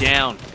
down.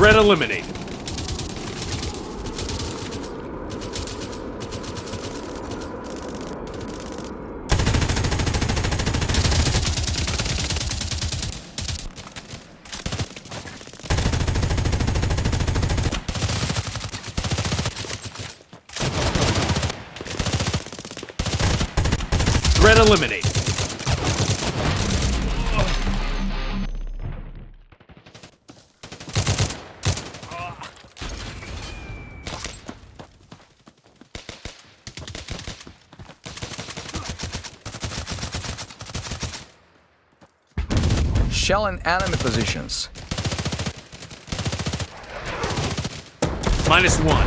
Threat eliminated. Threat eliminated. Shell in enemy positions. Minus one.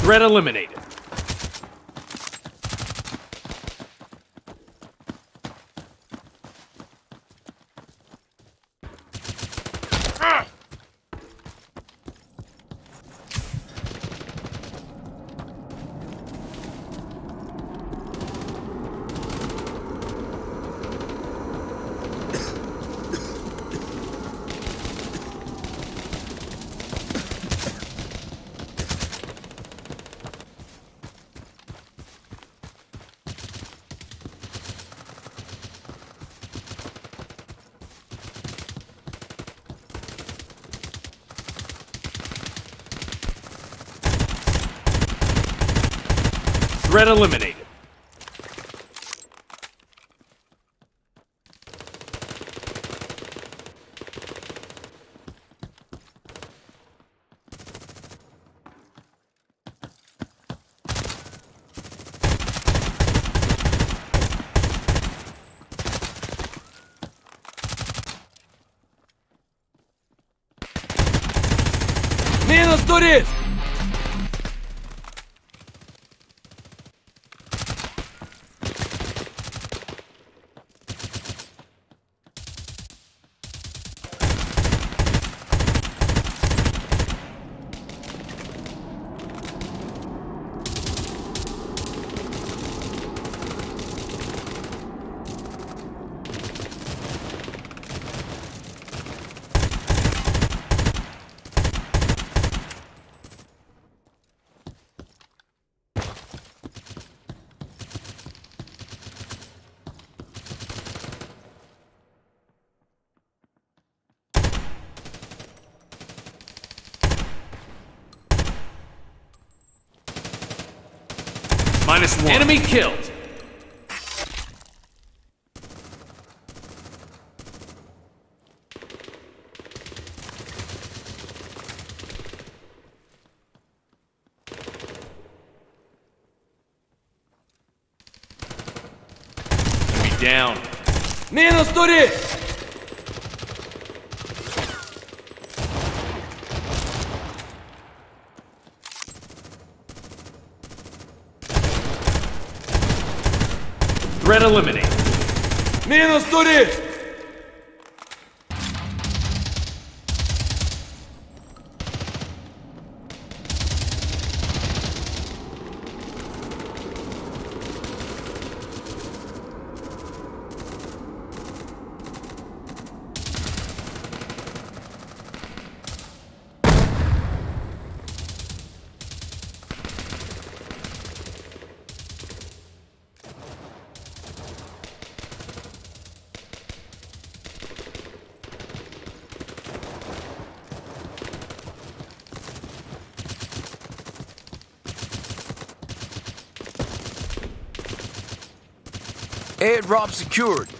Threat eliminated. Threat eliminated. Минус турист! Minus one. Enemy killed. Down. Man, let's do it! Threat eliminated. Минус турист! Airdrop secured.